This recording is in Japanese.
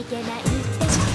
いてない